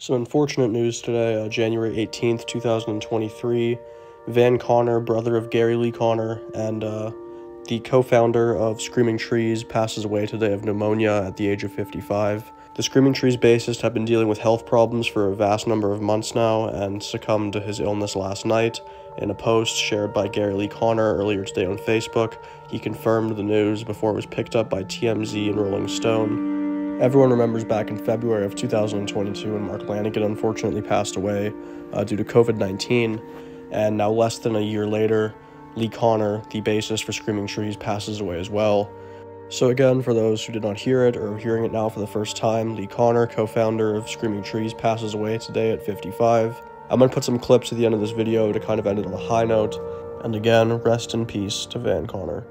Some unfortunate news today, uh, January 18th, 2023. Van Conner, brother of Gary Lee Conner, and uh, the co founder of Screaming Trees, passes away today of pneumonia at the age of 55. The Screaming Trees bassist had been dealing with health problems for a vast number of months now and succumbed to his illness last night. In a post shared by Gary Lee Conner earlier today on Facebook, he confirmed the news before it was picked up by TMZ and Rolling Stone. Everyone remembers back in February of 2022 when Mark Lanegan unfortunately passed away uh, due to COVID 19. And now, less than a year later, Lee Conner, the bassist for Screaming Trees, passes away as well. So, again, for those who did not hear it or are hearing it now for the first time, Lee Conner, co founder of Screaming Trees, passes away today at 55. I'm going to put some clips at the end of this video to kind of end it on a high note. And again, rest in peace to Van Conner.